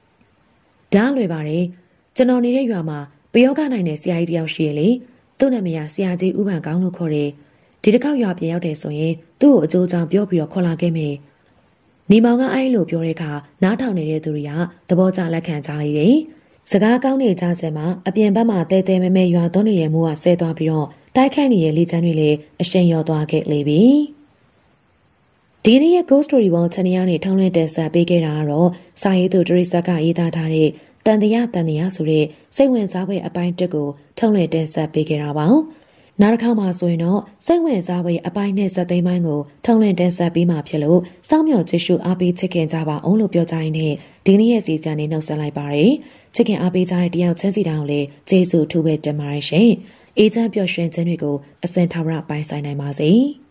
[SPEAKER 1] ။ဒါလွယ်ပါတယ်။ ကျွန်တော်နေတဲ့ရွာမှာပယောဂနိုင်တဲ့ဆရာကြီးတယောက်ရှိရလေသူ့နာမည်ကဆရာကြီးဥပန်ကောင်းလို့ခေါ်တယ်ဒီတစ်ခေါက်ရွာပြန်ရောက်တယ်ဆိုရင်သူ့ကိုအကျိုးကြောင့်ပြောပြီးတော့ခေါ်လာခဲ့မယ်နေမောင်ကအဲ့လိုပြောတဲ့အခါနားထောင်နေတဲ့သူတွေကသဘောကျလက်ခံကြရည်စကားကောင်းနေကြဆဲမှာအပြင်ဘက်မှာတဲတဲမဲမဲရွာသွန်းနေတဲ့မိုးကဆဲသွားပြီးတော့တိုက်ခိုက်နေတဲ့လေချမ်းတွေလည်းအရှိန်ရောသွားခဲ့လေပြီဒီနေ့ရဲ့ Ghost Story Wall ချန်နယ်ကနေထောင်းလဲတက်ဆက်ပေးခဲ့တာကတော့စာရေးသူဒရိစက်ကရေးသားထားတဲ့ တန်တရားတန်တရားဆိုတဲ့စိတ်ဝင်စားဖွယ်အပိုင်းတစ်ကိုထုံးလွှင့်တင်ဆက်ပေးခဲ့တာပါ။နောက်တစ်ခါမှဆိုရင်တော့စိတ်ဝင်စားဖွယ်အပိုင်းနဲ့ဇက်သိမ်းပိုင်းကိုထုံးလွှင့်တင်ဆက်ပေးမှာဖြစ်လို့စောင့်မျှော်ကြည့်ရှုအားပေးချစ်ခင်ကြပါအောင်လို့ပြောကြရင်းနဲ့ဒီနေ့ရဲ့စီစဉ်နေနှုတ်ဆက်လိုက်ပါရယ်။ချစ်ခင်အားပေးကြတဲ့တယောက်ချင်းစီတောင်လည်းကျေးဇူးထူးပဲတင်ပါတယ်ရှင်။အေးချမ်းပျော်ရွှင်ခြင်းတွေကိုအစင်ထာဝရပိုင်ဆိုင်နိုင်ပါစေ။